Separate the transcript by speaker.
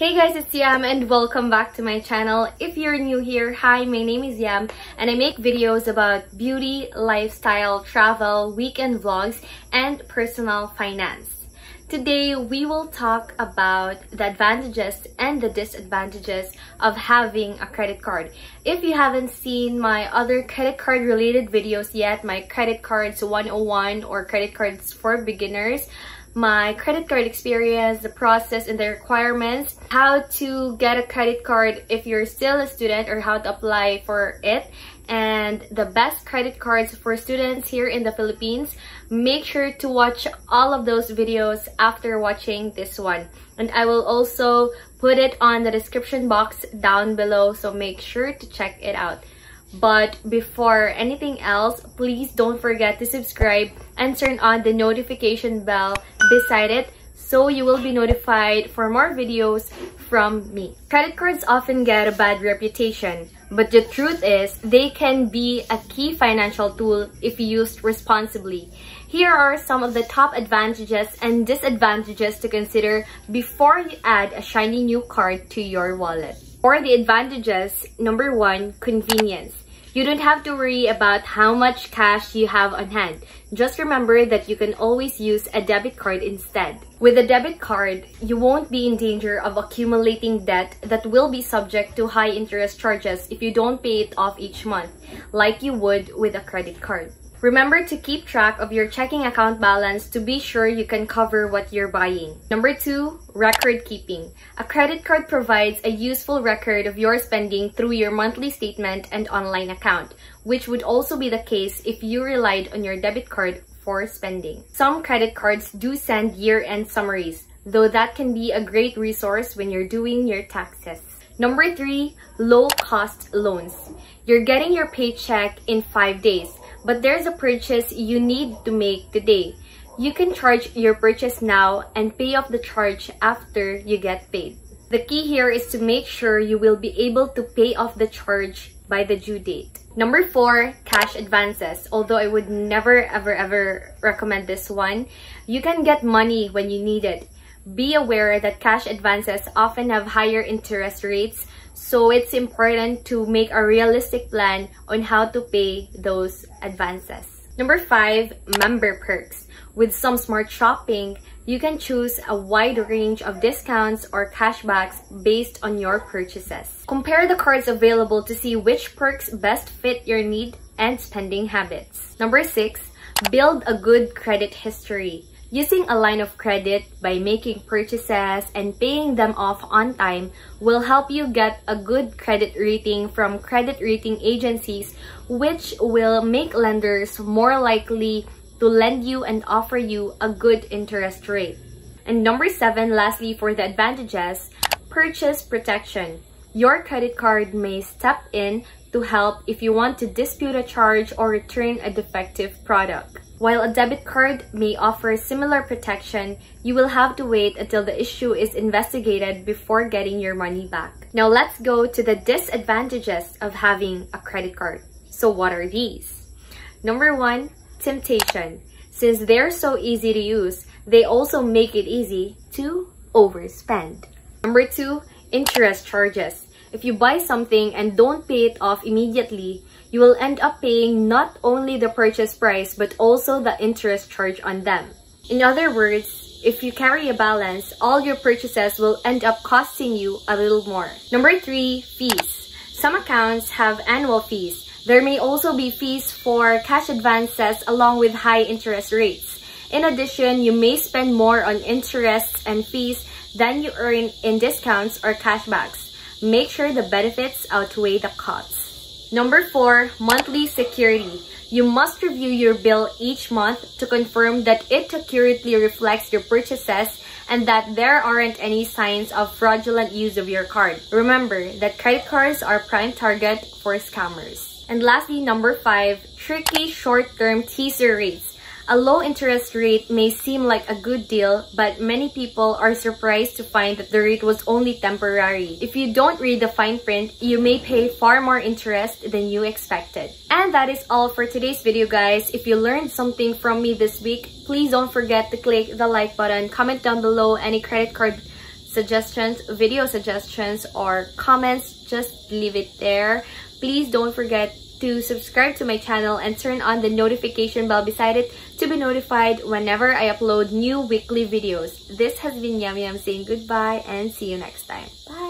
Speaker 1: Hey guys, it's Yam and welcome back to my channel. If you're new here, hi, my name is Yam and I make videos about beauty, lifestyle, travel, weekend vlogs, and personal finance. Today, we will talk about the advantages and the disadvantages of having a credit card. If you haven't seen my other credit card related videos yet, my credit cards 101 or credit cards for beginners, my credit card experience, the process and the requirements, how to get a credit card if you're still a student or how to apply for it, and the best credit cards for students here in the Philippines. Make sure to watch all of those videos after watching this one. And I will also put it on the description box down below, so make sure to check it out. But before anything else, please don't forget to subscribe and turn on the notification bell beside it so you will be notified for more videos from me. Credit cards often get a bad reputation, but the truth is they can be a key financial tool if used responsibly. Here are some of the top advantages and disadvantages to consider before you add a shiny new card to your wallet. For the advantages, number one, convenience. You don't have to worry about how much cash you have on hand. Just remember that you can always use a debit card instead. With a debit card, you won't be in danger of accumulating debt that will be subject to high interest charges if you don't pay it off each month, like you would with a credit card. Remember to keep track of your checking account balance to be sure you can cover what you're buying. Number two, record keeping. A credit card provides a useful record of your spending through your monthly statement and online account, which would also be the case if you relied on your debit card for spending. Some credit cards do send year-end summaries, though that can be a great resource when you're doing your taxes. Number three, low-cost loans. You're getting your paycheck in five days but there's a purchase you need to make today. You can charge your purchase now and pay off the charge after you get paid. The key here is to make sure you will be able to pay off the charge by the due date. Number four, cash advances. Although I would never ever ever recommend this one, you can get money when you need it. Be aware that cash advances often have higher interest rates so it's important to make a realistic plan on how to pay those advances. Number five, member perks. With some smart shopping, you can choose a wide range of discounts or cashbacks based on your purchases. Compare the cards available to see which perks best fit your need and spending habits. Number six, build a good credit history. Using a line of credit by making purchases and paying them off on time will help you get a good credit rating from credit rating agencies which will make lenders more likely to lend you and offer you a good interest rate. And number seven, lastly, for the advantages, purchase protection. Your credit card may step in to help if you want to dispute a charge or return a defective product. While a debit card may offer similar protection, you will have to wait until the issue is investigated before getting your money back. Now let's go to the disadvantages of having a credit card. So what are these? Number one, temptation. Since they're so easy to use, they also make it easy to overspend. Number two, interest charges. If you buy something and don't pay it off immediately, you will end up paying not only the purchase price but also the interest charge on them. In other words, if you carry a balance, all your purchases will end up costing you a little more. Number three, fees. Some accounts have annual fees. There may also be fees for cash advances along with high interest rates. In addition, you may spend more on interest and fees than you earn in discounts or cashbacks. Make sure the benefits outweigh the costs. Number four, monthly security. You must review your bill each month to confirm that it accurately reflects your purchases and that there aren't any signs of fraudulent use of your card. Remember that credit cards are prime target for scammers. And lastly, number five, tricky short-term teaser rates. A low interest rate may seem like a good deal, but many people are surprised to find that the rate was only temporary. If you don't read the fine print, you may pay far more interest than you expected. And that is all for today's video guys. If you learned something from me this week, please don't forget to click the like button, comment down below any credit card suggestions, video suggestions, or comments, just leave it there. Please don't forget to subscribe to my channel and turn on the notification bell beside it to be notified whenever I upload new weekly videos. This has been Yam Yam saying goodbye and see you next time. Bye!